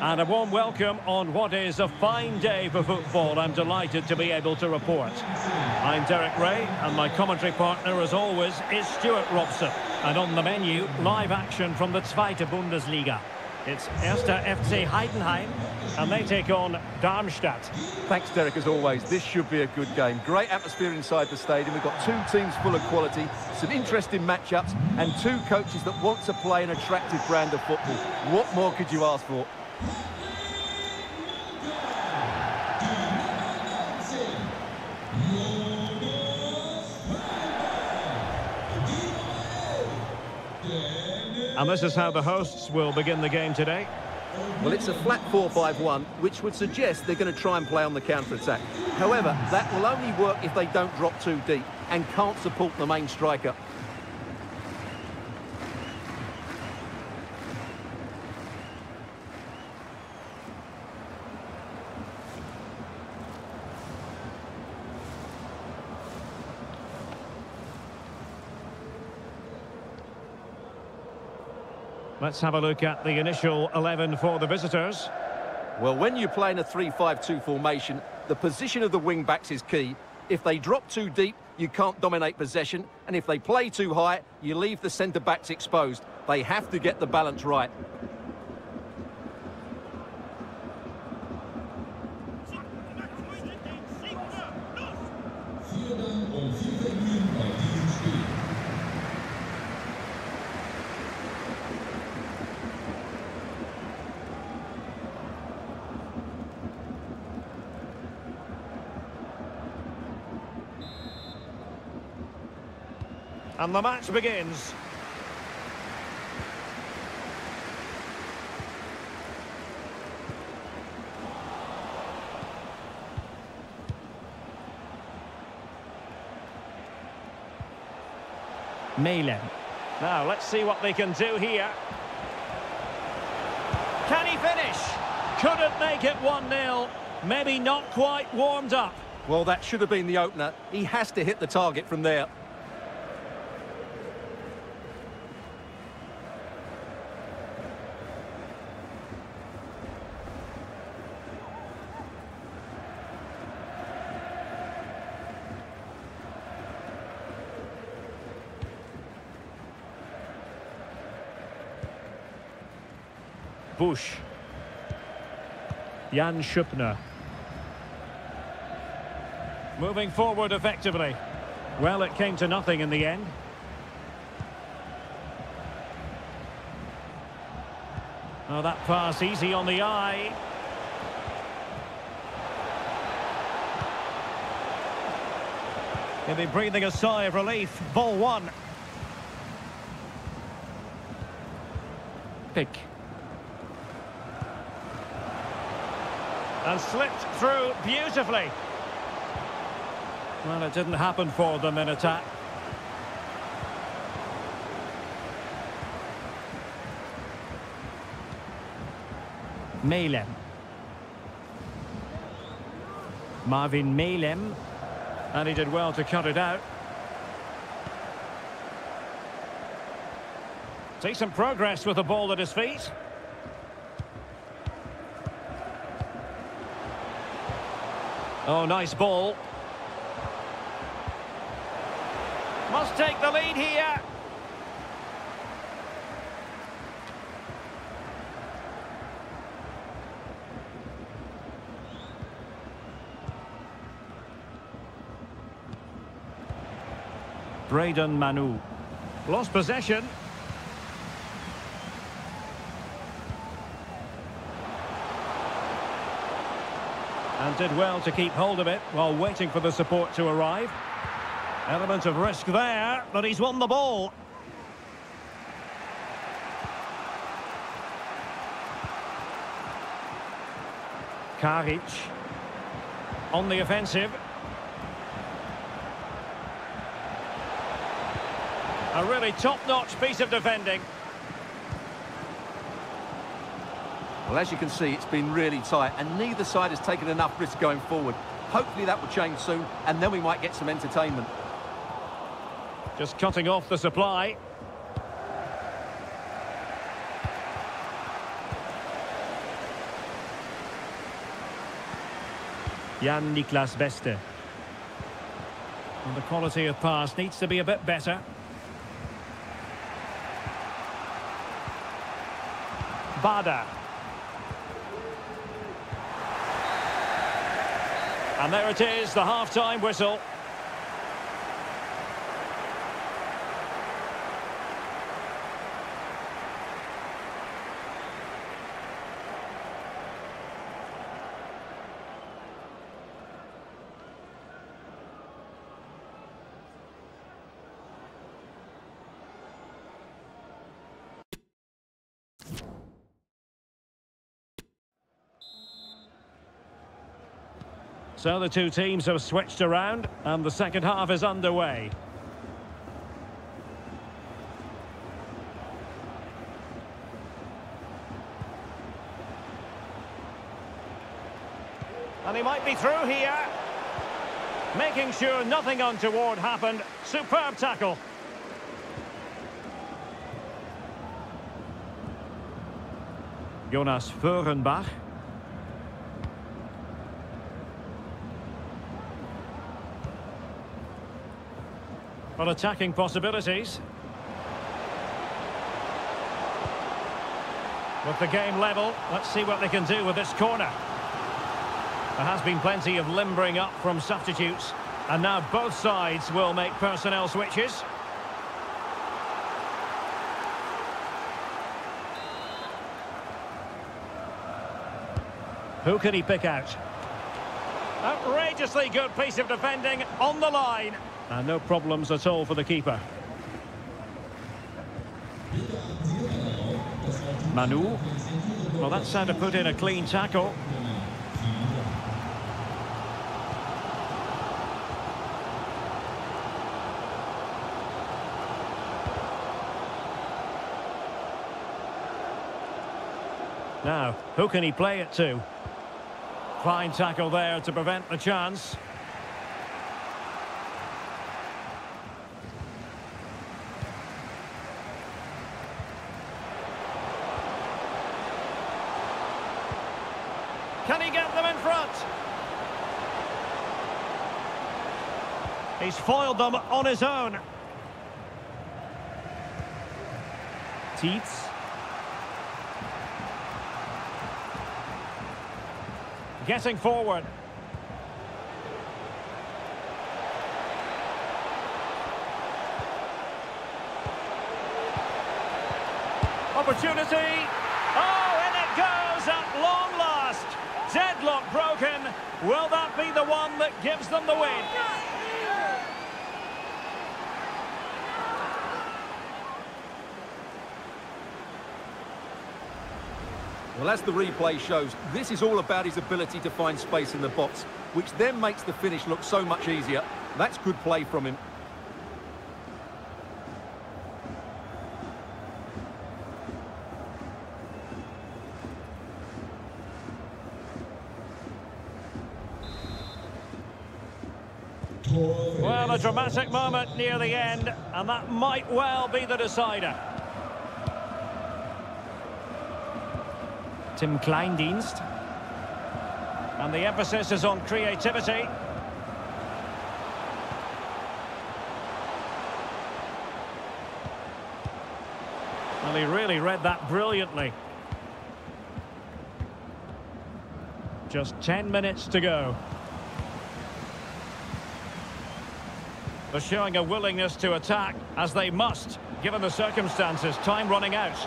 And a warm welcome on what is a fine day for football. I'm delighted to be able to report. I'm Derek Rae, and my commentary partner, as always, is Stewart Robson. And on the menu, live action from the Zweite Bundesliga. It's Erster FC Heidenheim, and they take on Darmstadt. Thanks, Derek, as always. This should be a good game. Great atmosphere inside the stadium. We've got two teams full of quality, some interesting matchups, and two coaches that want to play an attractive brand of football. What more could you ask for? And this is how the hosts will begin the game today. Well, it's a flat 4-5-1, which would suggest they're going to try and play on the counter-attack. However, that will only work if they don't drop too deep and can't support the main striker. Let's have a look at the initial 11 for the visitors. Well, when you play in a 3-5-2 formation, the position of the wing-backs is key. If they drop too deep, you can't dominate possession, and if they play too high, you leave the centre-backs exposed. They have to get the balance right. And the match begins. Mehlem. Now, let's see what they can do here. Can he finish? Couldn't make it 1-0. Maybe not quite warmed up. Well, that should have been the opener. He has to hit the target from there. Busch. Jan Schöppner. Moving forward effectively. Well, it came to nothing in the end. Oh, that pass easy on the eye. He'll be breathing a sigh of relief. Ball one. Pick. And slipped through beautifully. Well, it didn't happen for them in attack. Mehlem. Marvin Mehlem. And he did well to cut it out. Decent progress with the ball at his feet. Oh, nice ball. Must take the lead here. Braydon Manu. Lost possession. And did well to keep hold of it while waiting for the support to arrive. Element of risk there, but he's won the ball. Karic on the offensive. A really top-notch piece of defending. Well, as you can see, it's been really tight, and neither side has taken enough risk going forward. Hopefully that will change soon, and then we might get some entertainment. Just cutting off the supply. Jan Niklas Beste. And the quality of pass needs to be a bit better. Bader. And there it is, the half-time whistle. So the two teams have switched around and the second half is underway. And he might be through here. Making sure nothing untoward happened. Superb tackle. Jonas Föhrenbach. But attacking possibilities. With the game level, let's see what they can do with this corner. There has been plenty of limbering up from substitutes. And now both sides will make personnel switches. Who can he pick out? Outrageously good piece of defending on the line. And no problems at all for the keeper. Manu. Well, that's how to put in a clean tackle. Now, who can he play it to? Fine tackle there to prevent the chance. Can he get them in front? He's foiled them on his own. Tietz. Getting forward. Opportunity. Oh, and it goes at long last. Deadlock broken. Will that be the one that gives them the win? Well, as the replay shows, this is all about his ability to find space in the box, which then makes the finish look so much easier. That's good play from him. Well, a dramatic moment near the end, and that might well be the decider. Tim Kleindienst. And the emphasis is on creativity. Well, he really read that brilliantly. Just 10 minutes to go. They're showing a willingness to attack, as they must, given the circumstances. Time running out.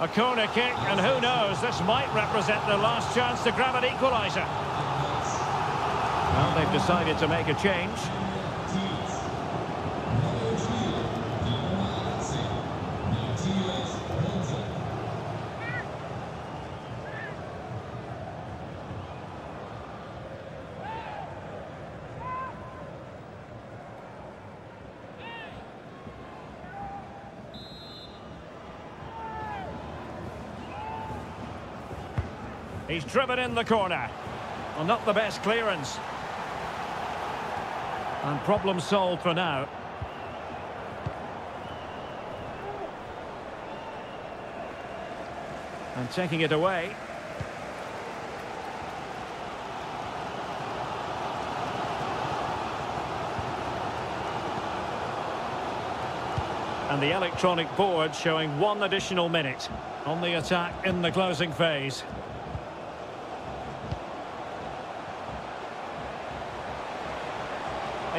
A corner kick, and who knows, this might represent their last chance to grab an equaliser. Well, they've decided to make a change. He's driven in the corner. Well, not the best clearance. And problem solved for now. And taking it away. And the electronic board showing one additional minute on the attack in the closing phase.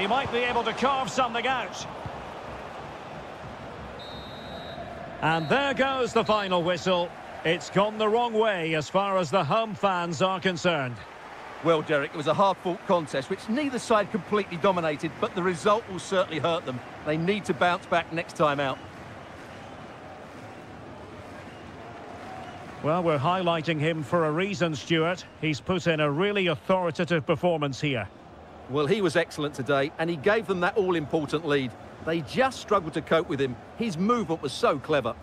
He might be able to carve something out. And there goes the final whistle. It's gone the wrong way as far as the home fans are concerned. Well, Derek, it was a hard-fought contest, which neither side completely dominated, but the result will certainly hurt them. They need to bounce back next time out. Well, we're highlighting him for a reason, Stewart. He's put in a really authoritative performance here. Well, he was excellent today, and he gave them that all-important lead. They just struggled to cope with him. His movement was so clever.